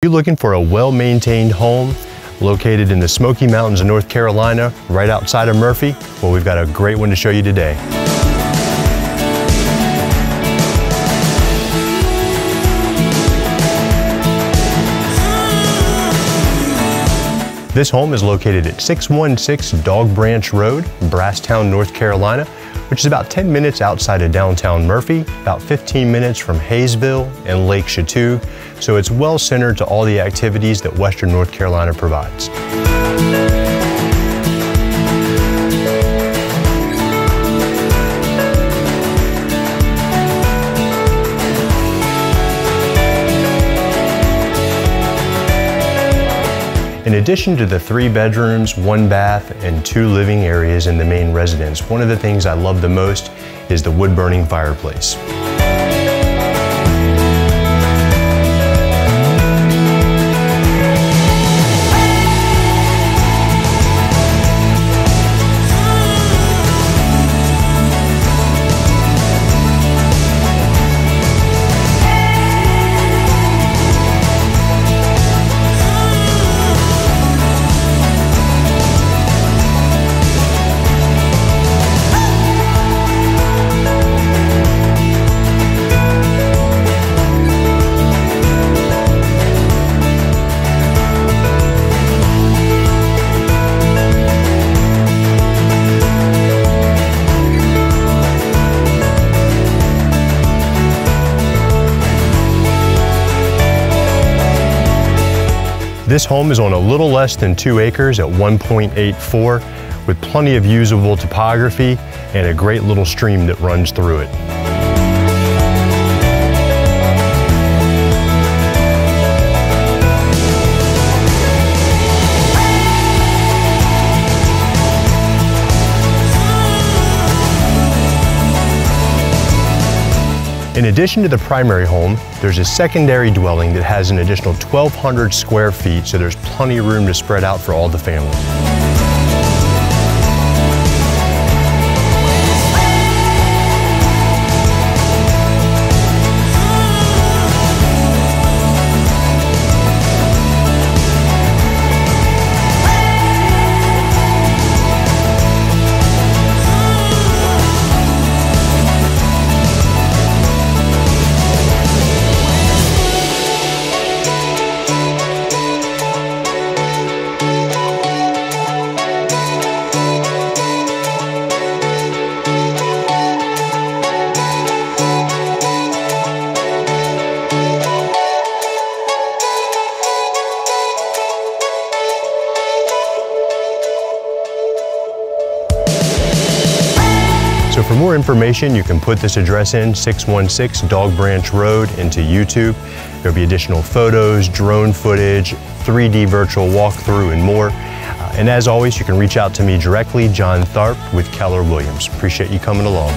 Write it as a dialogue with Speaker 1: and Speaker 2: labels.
Speaker 1: You're looking for a well-maintained home located in the Smoky Mountains of North Carolina, right outside of Murphy? Well, we've got a great one to show you today. This home is located at 616 Dog Branch Road, Brasstown, North Carolina, which is about 10 minutes outside of downtown Murphy, about 15 minutes from Hayesville and Lake Chatuge, so it's well centered to all the activities that Western North Carolina provides. In addition to the three bedrooms, one bath, and two living areas in the main residence, one of the things I love the most is the wood burning fireplace. This home is on a little less than two acres at 1.84 with plenty of usable topography and a great little stream that runs through it. In addition to the primary home, there's a secondary dwelling that has an additional 1,200 square feet, so there's plenty of room to spread out for all the family. So for more information, you can put this address in, 616 Dog Branch Road, into YouTube. There'll be additional photos, drone footage, 3D virtual walkthrough, and more. Uh, and as always, you can reach out to me directly, Jon Tharp with Keller Williams. Appreciate you coming along.